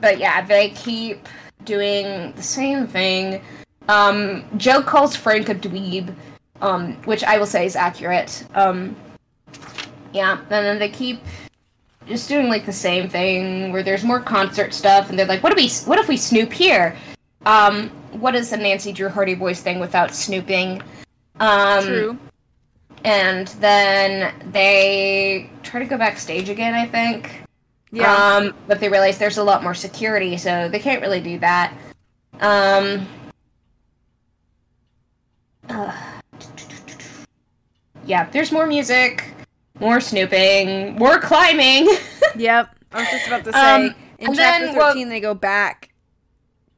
but yeah, they keep doing the same thing. Um, Joe calls Frank a dweeb, um, which I will say is accurate. Um, yeah, and then they keep just doing like the same thing where there's more concert stuff, and they're like, "What if we? What if we snoop here?" Um, what is the Nancy Drew Hardy Boys thing without snooping? Um, And then they try to go backstage again, I think. Yeah. Um, but they realize there's a lot more security, so they can't really do that. Um. uh, *sighs* yeah, there's more music, more snooping, more climbing. *laughs* yep. I was just about to say Um, in and chapter then, well- 13 they go back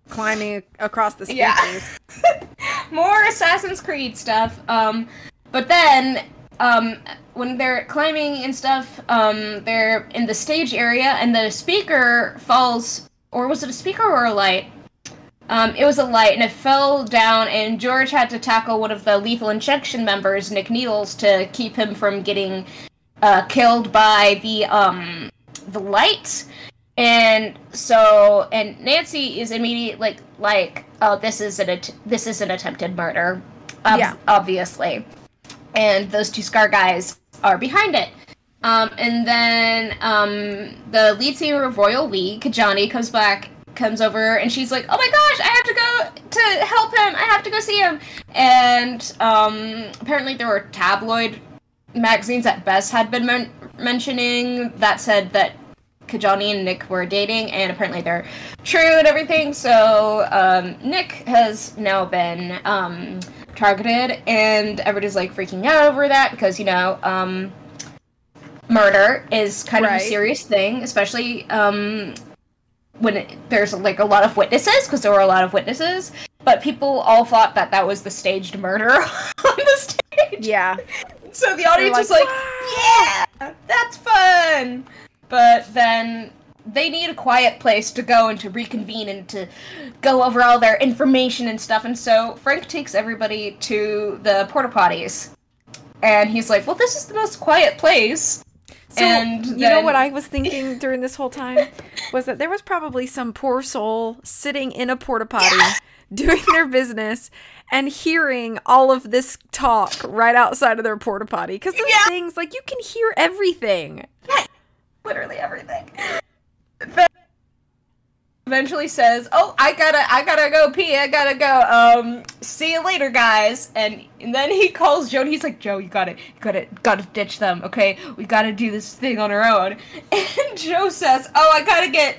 climbing across the speakers. Yeah. *laughs* more Assassin's Creed stuff. Um, but then, um, when they're climbing and stuff, um, they're in the stage area, and the speaker falls, or was it a speaker or a light? Um, it was a light, and it fell down, and George had to tackle one of the lethal injection members, Nick Needles, to keep him from getting uh, killed by the um, the light. And so, and Nancy is immediately like, like, oh, this is an this is an attempted murder, ob- Yeah. obviously. And those two Scar guys are behind it. Um, and then um, the lead singer of Royal League, Kijani, comes back, comes over, and she's like, "Oh my gosh, I have to go to help him. I have to go see him." And um, apparently, there were tabloid magazines that Bess had been men- mentioning that said that Kijani and Nick were dating, and apparently they're true and everything. So um, Nick has now been um, targeted, and everybody's like freaking out over that because you know um, murder is kind of a serious thing, especially um, when it, there's like a lot of witnesses because there were a lot of witnesses. But people all thought that that was the staged murder *laughs* on the stage. Yeah. *laughs* So the audience like, was like, "Yeah, that's fun." But then they need a quiet place to go and to reconvene and to go over all their information and stuff. And so Frank takes everybody to the porta potties, and he's like, "Well, this is the most quiet place." So And you know what I was thinking *laughs* during this whole time was that there was probably some poor soul sitting in a porta potty *laughs* doing their business and hearing all of this talk right outside of their porta potty because those Yeah. things like you can hear everything. literally everything. Then eventually says, "Oh, I gotta, I gotta go pee. I gotta go. Um, see you later, guys." And, and then he calls Joe. and He's like, "Joe, you gotta, you gotta, gotta ditch them. Okay, we gotta do this thing on our own." *laughs* And Joe says, "Oh, I gotta get,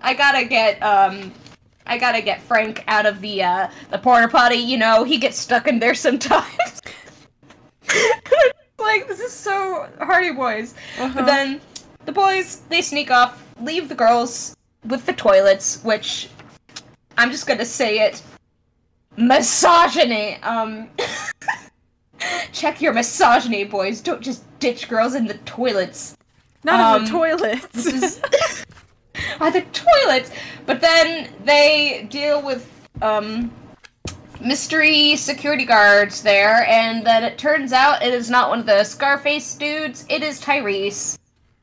I gotta get, um." I gotta get Frank out of the uh, the porta potty. You know, he gets stuck in there *laughs* sometimes. *laughs* like this is so Hardy Boys. Uh-huh. But then the boys they sneak off, leave the girls with the toilets, which I'm just gonna say it. Misogyny. Um *laughs* check your misogyny, boys. Don't just ditch girls in the toilets. Not in the Um, toilets. Is *laughs* *laughs* by the toilets. But then they deal with um mystery security guards there, and then it turns out it is not one of the Scarface dudes. It is Tyrese,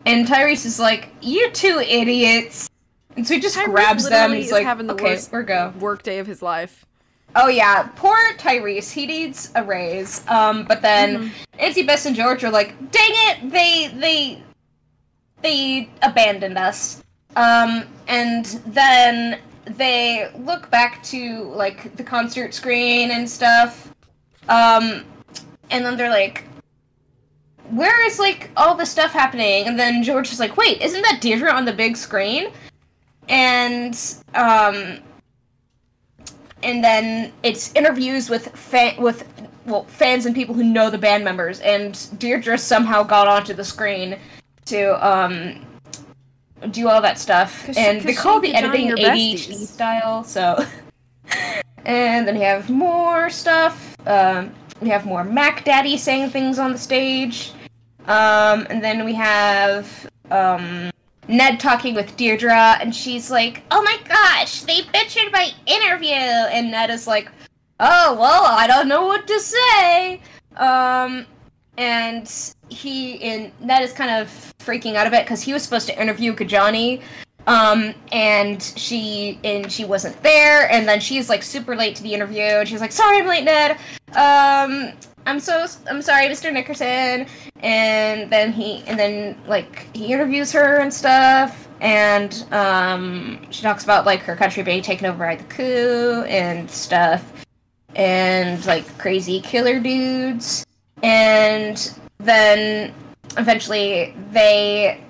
and Tyrese is like, "You two idiots." And so he just Tyrese grabs them. And he's like, having the "Okay, worst we're go." Work day of his life. Oh yeah, poor Tyrese. He needs a raise. Um, but then Nancy, Bess, and George are like, "Dang it! They they they abandoned us." Um, and then they look back to like the concert screen and stuff. Um, and then they're like, "Where is like all this stuff happening?" And then George is like, "Wait, isn't that Deirdre on the big screen?" And um, and then it's interviews with fa- with well fans and people who know the band members. And Deirdre somehow got onto the screen to um do all that stuff. 'Cause and they call the editing ADHD besties. style so. And then we have more stuff. Um we have more Mac Daddy saying things on the stage. Um and then we have um Ned talking with Deirdre, and she's like, "Oh my gosh, they featured my interview," and Ned is like, "Oh well, I don't know what to say." Um, and he and Ned is kind of freaking out a bit because he was supposed to interview Kijani, um, and she and she wasn't there, and then she's like super late to the interview, and she's like, "Sorry, I'm late, Ned. Um, I'm so I'm sorry, Mr. Nickerson." And then he and then like he interviews her and stuff, and um, she talks about like her country being taken over by the coup and stuff, and like crazy killer dudes, and then eventually they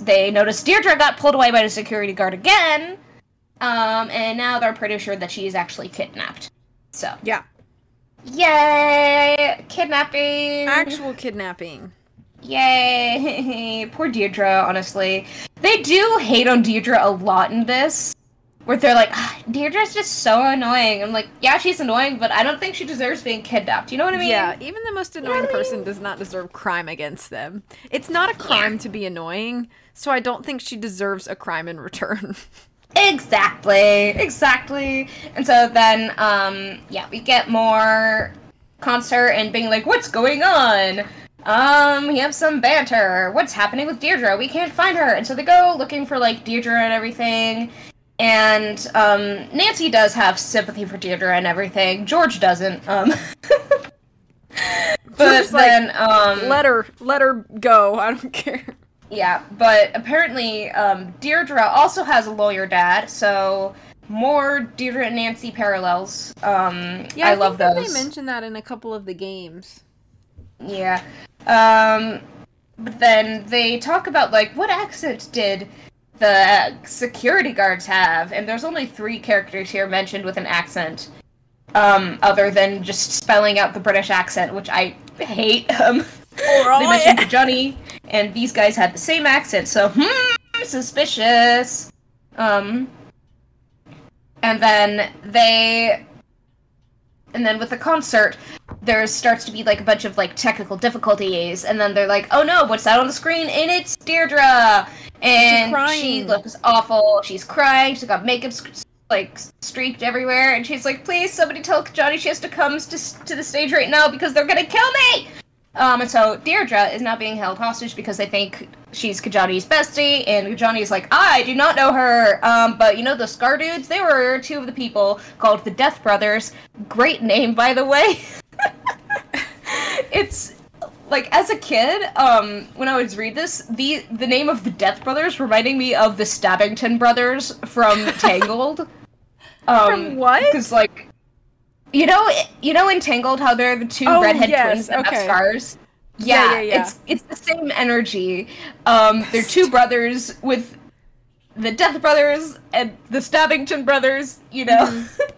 they notice Deirdre got pulled away by the security guard again, um, and now they're pretty sure that she is actually kidnapped. So Yeah. yay, kidnapping! Actual kidnapping. Yay! *laughs* Poor Deirdre, honestly. They do hate on Deirdre a lot in this. Where they're like, "Ah, Deirdre's just so annoying. I'm like, yeah, she's annoying, but I don't think she deserves being kidnapped. You know what I mean? Yeah, even the most annoying what I person mean? does not deserve crime against them. It's not a crime to be annoying, so I don't think she deserves a crime in return. *laughs* Exactly, exactly. And so then, um, yeah, we get more concert and being like, what's going on? Um, we have some banter. What's happening with Deirdre? We can't find her. And so they go looking for like Deirdre and everything. And um, Nancy does have sympathy for Deirdre and everything. George doesn't. Um, *laughs* but George's like, then, um, let her, let her go. I don't *laughs* care. Yeah, but apparently um, Deirdre also has a lawyer dad, so more Deirdre and Nancy parallels. Um, Yeah, I, I, love those. They mentioned that in a couple of the games. Yeah. Um, but then they talk about like what accent did the security guards have, and there's only three characters here mentioned with an accent. Um, other than just spelling out the British accent, which I hate. Um, *laughs* they mentioned Kijani, and these guys had the same accent, so hmm, suspicious. Um, and then they, and then with the concert, there starts to be like a bunch of like technical difficulties, and then they're like, "Oh no, what's that on the screen?" And it's Deirdre, and she looks awful. She's crying. She's got makeup like streaked everywhere, and she's like, "Please, somebody tell Kijani she has to come to, to the stage right now because they're gonna kill me." Um, and so Deirdre is now being held hostage because they think she's Kijani's bestie, and Kijani is like, I do not know her. Um, but you know the Scar dudes? They were two of the people called the Death Brothers. Great name, by the way. *laughs* it's like as a kid, um, when I would read this, the the name of the Death Brothers reminding me of the Stabbington brothers from *laughs* Tangled. Um, From what? Because like, you know, you know, in Tangled, how they're the two Oh, redhead yes, twins that okay. have scars. Yeah, Yeah, yeah, yeah. it's it's the same energy. Um, they're two brothers with the Death Brothers and the Stabbington brothers. You know, Mm-hmm.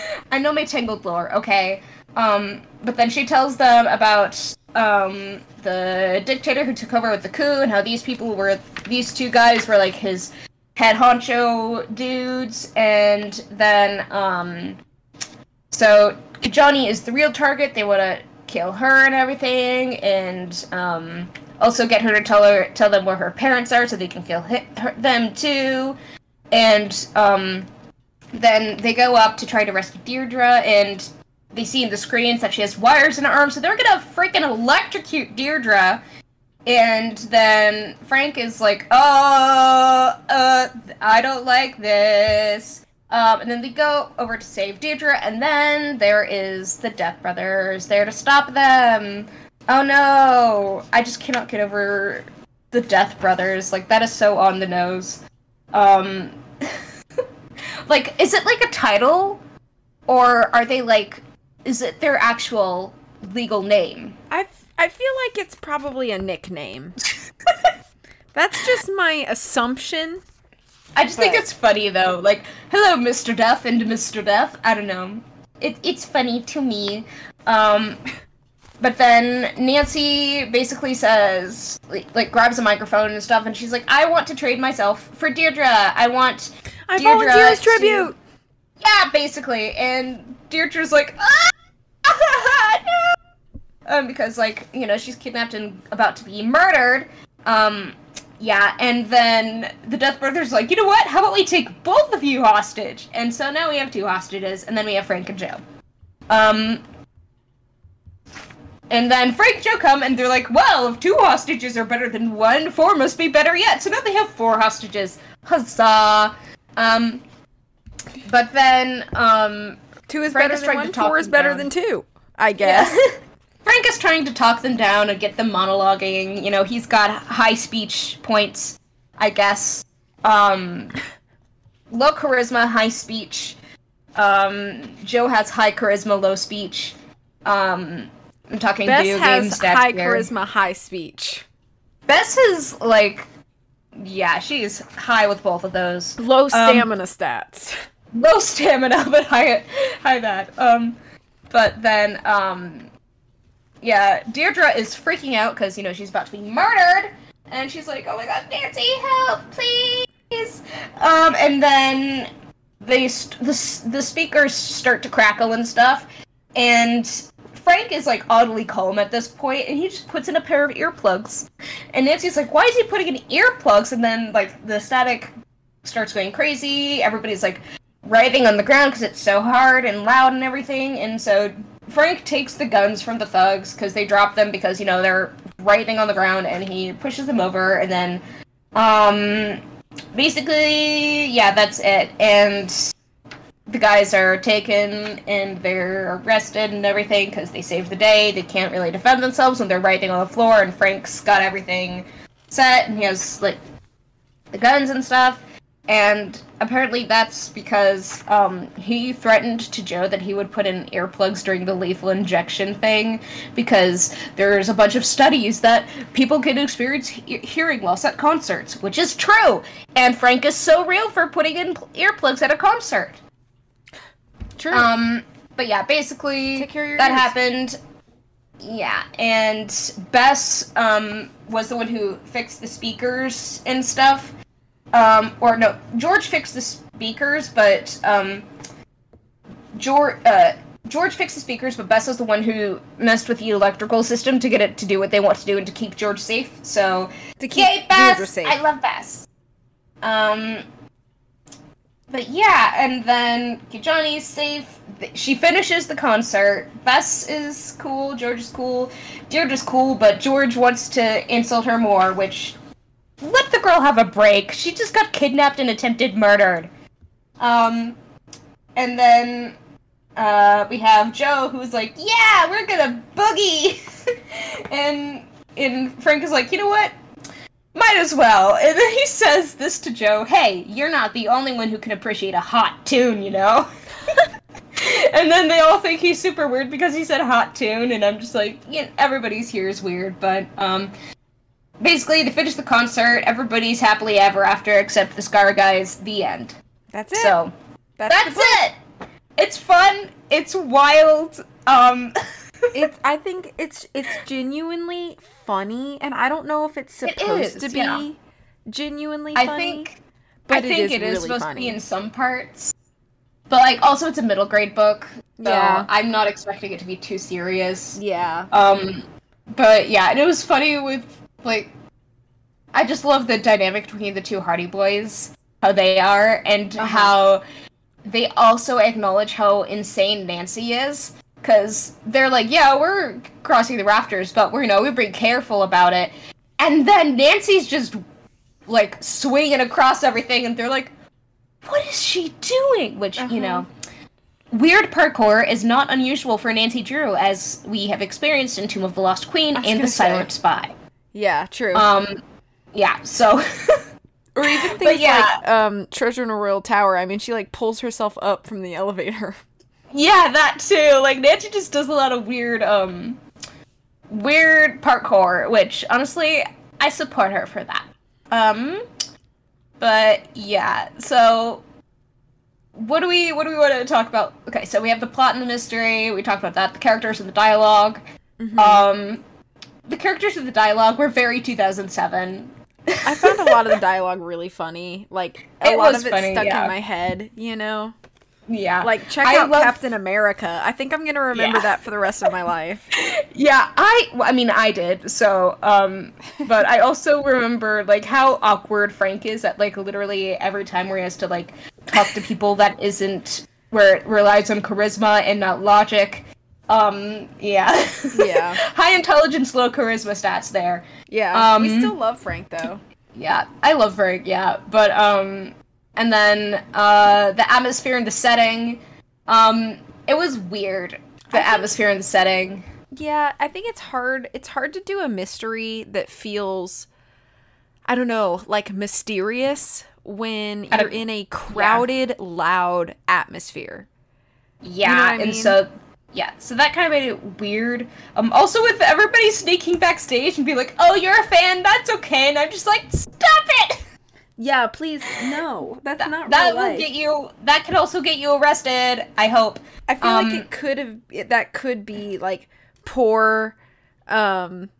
*laughs* I know my Tangled lore. Okay, um, but then she tells them about um the dictator who took over with the coup and how these people were these two guys were like his head honcho dudes, and then um, so Kijani is the real target. They want to kill her and everything, and um, also get her to tell her tell them where her parents are so they can kill her, them too. And um, then they go up to try to rescue Deirdre, and they see in the screens that she has wires in her arms, so they're gonna freaking electrocute Deirdre. And then Frank is like, "Oh, uh, I don't like this." Um, and then they go over to save Deirdre, and then there is the Death Brothers there to stop them. Oh no! I just cannot get over the Death Brothers. Like that is so on the nose. Um, *laughs* like, is it like a title, or are they like, is it their actual legal name? I, I feel like it's probably a nickname. *laughs* That's just my assumption. I just think it's funny though. Like, hello, Mr. Death and Mr. Death. I don't know. It, it's funny to me. Um, but then Nancy basically says, like, like, grabs a microphone and stuff, and she's like, "I want to trade myself for Deirdre. I want I Deirdre volunteer as to- tribute. Yeah, basically. And Deirdre's like, ah! *laughs* no! Um, because like you know she's kidnapped and about to be murdered. Um, yeah, and then the Death Brothers like, you know what? How about we take both of you hostage? And so now we have two hostages, and then we have Frank and Joe. Um. And then Frank and Joe come and they're like, well, if two hostages are better than one, four must be better yet. So now they have four hostages. Huzzah! Um, but then, um, Two is Frank better is than one. Four is better down. than two. I guess. *laughs* Frank is trying to talk them down and get them monologuing. You know, he's got high speech points, I guess. Um, *laughs* low charisma, high speech. Um, Joe has high charisma, low speech. Um, I'm talking Bess video has game stats high here. charisma, high speech. Bess is like, yeah, she's high with both of those. Low stamina stats. low stamina, *laughs* but high, high that. Um, but then, um, yeah, Deirdre is freaking out because you know she's about to be murdered, and she's like, "Oh my God, Nancy, help, please!" Um, and then they st- the the speakers start to crackle and stuff, and Frank is like oddly calm at this point, and he just puts in a pair of earplugs, and Nancy's like, "Why is he putting in earplugs?" And then like the static starts going crazy. Everybody's like writhing on the ground because it's so hard and loud and everything. And so Frank takes the guns from the thugs because they drop them because you know they're writhing on the ground, and he pushes them over, and then um basically yeah that's it. And the guys are taken and they're arrested and everything because they saved the day. They can't really defend themselves when they're writhing on the floor and frank's got everything set and he has like the guns and stuff and apparently that's because um, he threatened to Joe that he would put in earplugs during the lethal injection thing because there's a bunch of studies that people can experience he- hearing loss at concerts, which is true. And Frank is so real for putting in pl- earplugs at a concert. True. Um, but yeah, basically Take care of your that ears. happened. Yeah, and Bess um, was the one who fixed the speakers and stuff. Um, or no, George fixed the speakers, but um, George uh, George fixed the speakers, but Bess was the one who messed with the electrical system to get it to do what they want to do and to keep George safe. So to keep Yay, Bess! Safe. I love Bess. Um, but yeah, and then Kijani's safe. She finishes the concert. Bess is cool. George is cool. Deirdre's cool, but George wants to insult her more. Which let the girl have a break. She just got kidnapped and attempted murdered. Um, and then uh, we have Joe, who's like, "Yeah, we're gonna boogie," *laughs* and and Frank is like, "You know what? Might as well." *laughs* And then he says this to Joe: "Hey, you're not the only one who can appreciate a hot tune, you know." *laughs* and then they all think he's super weird because he said hot tune, and I'm just like, yeah, everybody's here is weird, but um. Basically, they finish the concert. Everybody's happily ever after, except the Scar guys. The end. That's it. So that's that's it. It's fun. It's wild. Um, *laughs* It's. I think it's. It's genuinely funny, and I don't know if it's supposed is, to be yeah. genuinely I funny. think. but I it think is it is really supposed funny. to be in some parts. but like also it's a middle grade book. So Yeah. I'm not expecting it to be too serious. Yeah. Um, but yeah, and it was funny with like, I just love the dynamic between the two Hardy Boys, how they are, and Uh-huh. how they also acknowledge how insane Nancy is. Cause they're like, yeah, we're crossing the rafters, but we're you know we're being careful about it. And then Nancy's just like swinging across everything, and they're like, what is she doing? Which Uh-huh. you know. Weird parkour is not unusual for Nancy Drew, as we have experienced in Tomb of the Lost Queen and The say. Silent Spy. Yeah, true. Um, yeah, so *laughs* or even things yeah. like um, Treasure in a Royal Tower. I mean, she like pulls herself up from the elevator. *laughs* yeah, that too. Like Nancy just does a lot of weird, um, weird parkour, which honestly, I support her for that. Um, but yeah, so what do we what do we want to talk about? Okay, so we have the plot and the mystery. We talked about that. The characters and the dialog Mm-hmm. Um, the characters of the dialogue were very 2007. I found a lot of the *laughs* dialogue really funny. Like a It lot was of it funny, stuck yeah. in my head. You know, Yeah, like check I out love- Captain America. I think I'm gonna remember Yeah. that for the rest of my life. *laughs* Yeah, I well, I mean I did. So, um but I also remember like how awkward Frank is at like literally every time where he has to like talk to people that isn't where it relies on charisma and not logic. Um yeah. Yeah. *laughs* High intelligence, low charisma stats there. Yeah, we Um, still love Frank though. Yeah, I love Frank, yeah. But um and then uh the atmosphere and the setting um it was weird. The I think- atmosphere and the setting. Yeah, I think it's hard. It's hard to do a mystery that feels, I don't know, like mysterious when you're in a crowded, loud atmosphere. Yeah, what I and so yeah, so that kind of made it weird. Um, also with everybody sneaking backstage and be like, "Oh, you're a fan, that's okay," and I'm just like, "Stop it!" Yeah, please, no, that's not that will get you. That could also get you arrested. I hope. I feel um, like it could have. That could be like poor, um,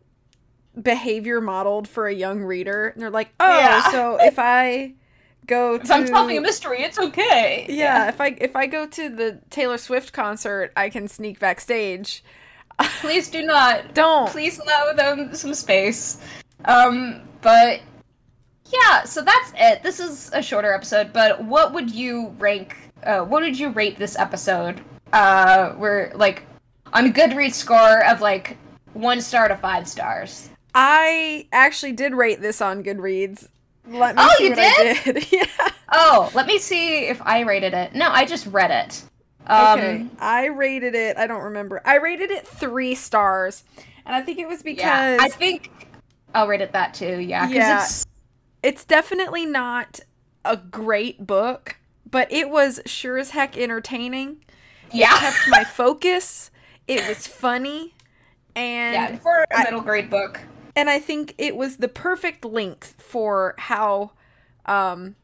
behavior modeled for a young reader. And they're like, oh, Yeah. so if *laughs* I go to If I'm solving a mystery, it's okay. yeah, if I if I go to the Taylor Swift concert, I can sneak backstage. *laughs* Please do not. Don't. Please allow them some space. Um, but yeah, so that's it. This is a shorter episode, but what would you rank? Uh, what would you rate this episode? Uh, we're like on a Goodreads score of like one star to five stars. I actually did rate this on Goodreads. Let me Oh, you I did. *laughs* yeah. Oh, let me see if I rated it. No, I just read it. Um, Okay. I rated it. I don't remember. I rated it three stars, and I think it was because yeah, I think I'll rate it that too. Yeah, because Yeah. it's it's definitely not a great book, but it was sure as heck entertaining. yeah, Kept my focus. It was funny, *laughs* and yeah for a middle grade book. And I think it was the perfect length for how um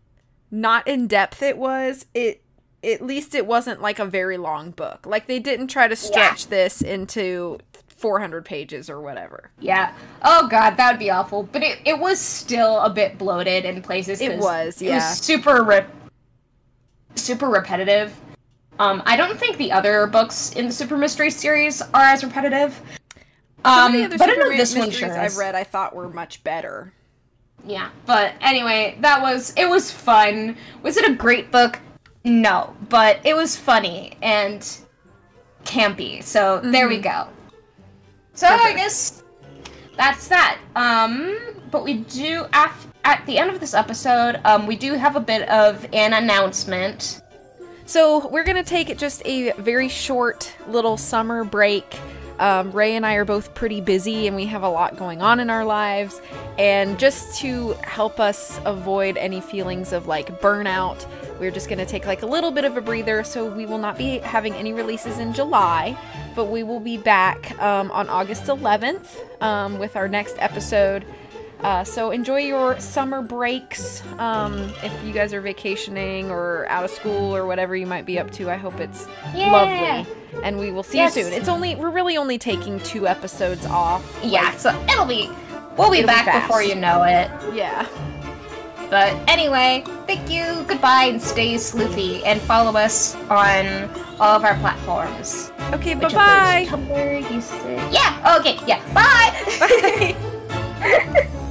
not in depth it was. It at least it wasn't like a very long book. Like they didn't try to stretch this into 400 pages or whatever. Yeah. Oh god, that would be awful. But it, it was still a bit bloated in places. It was, It yeah. was super re- super repetitive. Um, I don't think the other books in the Super Mystery series are as repetitive. Um, Some of the other but I super know this one mysteries sure I've read I thought were much better. Yeah. But anyway, that was it was fun. Was it a great book? No, but it was funny and campy. So there we go. So I guess that's that. Um, but we do af- at the end of this episode, um, we do have a bit of an announcement. So we're gonna take just a very short little summer break. Um, Rae and I are both pretty busy, and we have a lot going on in our lives. And just to help us avoid any feelings of like burnout, we're just gonna take like a little bit of a breather. So we will not be having any releases in July, but we will be back um, on August 11th um, with our next episode. Uh, so enjoy your summer breaks. Um, if you guys are vacationing or out of school or whatever you might be up to, I hope it's Yeah. lovely. And we will see Yes. you soon. It's only we're really only taking two episodes off. Yeah, so it'll be we'll be It'll be back before you know it. Yeah. But anyway, thank you, goodbye, and stay sleuthy. And follow us on all of our platforms. Okay, bye bye. Tumblr, Yeah, okay, yeah, bye! Bye. *laughs* *laughs*